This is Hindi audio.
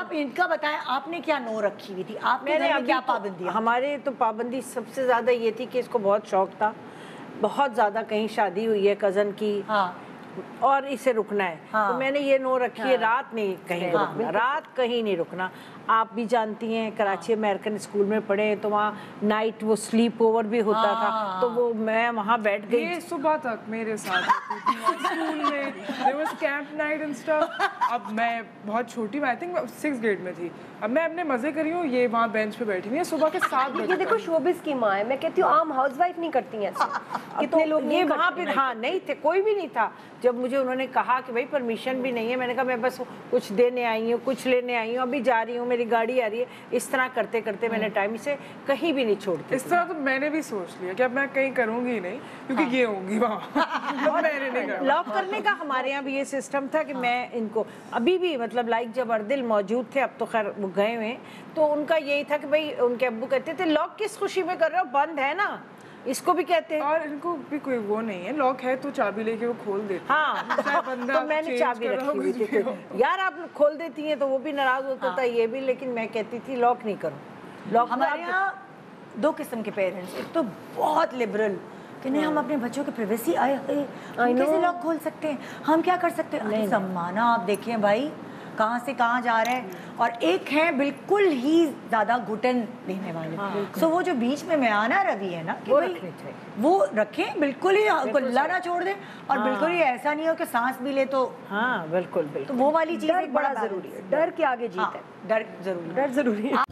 आप इनका बताएँ आपने क्या नो रखी हुई थी? आपने मैंने घर में क्या तो- पाबंदी हमारे तो पाबंदी सबसे ज़्यादा ये थी कि इसको बहुत शौक था। बहुत ज़्यादा कहीं शादी हुई है कज़न की हाँ। और इसे रुकना है। हाँ। तो मैंने ये नो रखी है हाँ। रात नहीं कहीं हाँ, रुकना रात कहीं नहीं रुकना। आप भी जानती हैं कराची अमेरिकन स्कूल में पढ़े हैं, तो वहाँ नाइट वो स्लीप ओवर भी होता हाँ, था हाँ, तो वो मैं वहाँ बैठ गई सुबह तक मेरे साथ स्कूल में there camp night and stuff अब मैं बहुत छोटी मैं आई थिंक सिक्स ग्रेड में थी। अब मैं अपने मज़े कर रही हूँ ये वहाँ बेंच पे बैठी हुई है सुबह के सात बजे देखो शोबिस की माँ है मैं कहती हूँ आम हाउसवाइफ नहीं करती हैं कितने लोग ये वहाँ पे हाँ। नहीं थे कोई भी नहीं था। जब मुझे उन्होंने कहा कि भाई परमिशन भी नहीं है मैंने कहा मैं बस कुछ देने आई हूँ कुछ लेने आई हूँ अभी जा रही हूँ मेरी गाड़ी आ रही है। इस तरह करते करते मैंने टाइम से कहीं भी नहीं छोड़ती इस तरह तो मैंने भी सोच लिया कि अब मैं कहीं करूँगी नहीं क्योंकि ये होंगी वहाँ। लॉक करने का हमारे यहाँ भी ये सिस्टम था कि मैं इनको अभी भी मतलब लाइक जब अर्दिल मौजूद थे अब तो खैर वो गए हुए तो उनका यही था कि भाई उनके अब्बू कहते थे लॉक किस खुशी में कर रहे हो? बंद है ना? इसको भी कहते हैं। और इनको भी कोई वो नहीं है लॉक है तो चाबी लेके वो खोल देते हाँ। बंदा तो मैंने चाबी हो, रखी हुई थी। हो। तो यार आप खोल देती हैं तो वो भी नाराज़ होता हाँ। था ये भी लेकिन मैं कहती थी लॉक नहीं करो। लॉक हमारे यहाँ दो किस्म के पेरेंट्स एक तो बहुत लिबरल कि नहीं हम अपने बच्चों की प्राइवेसी आए आए कैसे लॉक खोल सकते हैं? हम क्या कर सकते हैं? अरे सम्माना आप देखें भाई कहाँ से कहाँ जा रहे हैं। और एक है बिल्कुल ही ज़्यादा घुटन देने वाले। सो वो जो बीच में मैं आना रवि है ना कि वो भाई वो रखें बिल्कुल ही गुल्ला ना छोड़ दे। और बिल्कुल ही ऐसा नहीं हो कि सांस भी ले तो हाँ बिल्कुल बिल्कुल। तो वो वाली चीज़ बड़ा बड़ा ज़रूरी है। डर के आगे जीत हाँ, है। डर ज़रूरी डर ज़रूरी है।